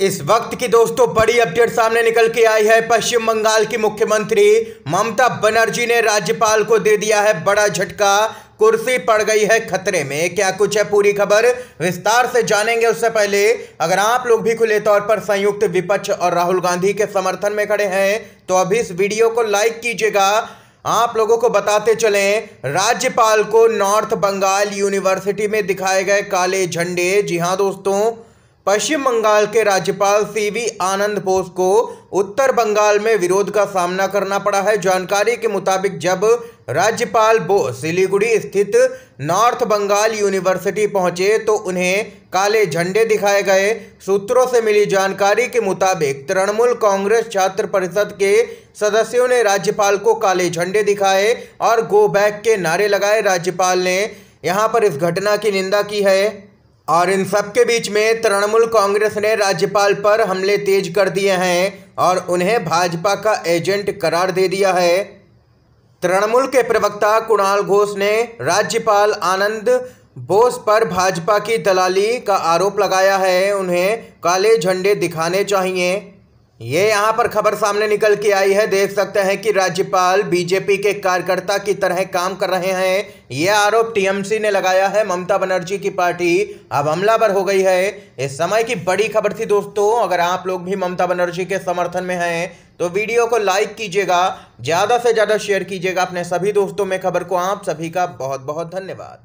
इस वक्त की दोस्तों बड़ी अपडेट सामने निकल के आई है। पश्चिम बंगाल की मुख्यमंत्री ममता बनर्जी ने राज्यपाल को दे दिया है बड़ा झटका। कुर्सी पड़ गई है खतरे में। क्या कुछ है पूरी खबर? विस्तार से जानेंगे उससे पहले। अगर आप लोग भी खुले तौर पर संयुक्त विपक्ष और राहुल गांधी के समर्थन में खड़े हैं तो अभी इस वीडियो को लाइक कीजिएगा। आप लोगों को बताते चलें, राज्यपाल को नॉर्थ बंगाल यूनिवर्सिटी में दिखाए गए काले झंडे। जी हाँ दोस्तों पश्चिम बंगाल के राज्यपाल सीवी आनंद बोस को उत्तर बंगाल में विरोध का सामना करना पड़ा है। जानकारी के मुताबिक जब राज्यपाल बोस सिलीगुड़ी स्थित नॉर्थ बंगाल यूनिवर्सिटी पहुँचे तो उन्हें काले झंडे दिखाए गए। सूत्रों से मिली जानकारी के मुताबिक तृणमूल कांग्रेस छात्र परिषद के सदस्यों ने राज्यपाल को काले झंडे दिखाए और गो बैक के नारे लगाए। राज्यपाल ने यहाँ पर इस घटना की निंदा की है। और इन सब के बीच में तृणमूल कांग्रेस ने राज्यपाल पर हमले तेज कर दिए हैं और उन्हें भाजपा का एजेंट करार दे दिया है। तृणमूल के प्रवक्ता कुणाल घोष ने राज्यपाल आनंद बोस पर भाजपा की दलाली का आरोप लगाया है। उन्हें काले झंडे दिखाने चाहिए। ये यहाँ पर खबर सामने निकल के आई है। देख सकते हैं कि राज्यपाल बीजेपी के कार्यकर्ता की तरह काम कर रहे हैं। ये आरोप टीएमसी ने लगाया है। ममता बनर्जी की पार्टी अब हमलावर हो गई है। इस समय की बड़ी खबर थी दोस्तों, अगर आप लोग भी ममता बनर्जी के समर्थन में हैं तो वीडियो को लाइक कीजिएगा, ज़्यादा से ज़्यादा शेयर कीजिएगा अपने सभी दोस्तों में खबर को। आप सभी का बहुत बहुत धन्यवाद।